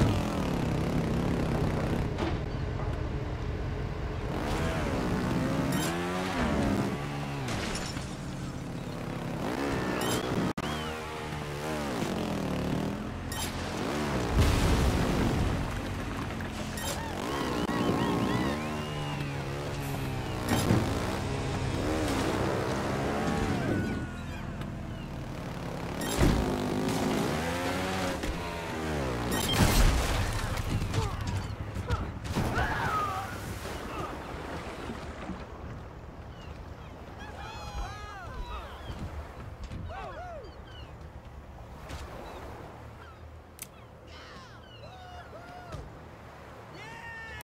you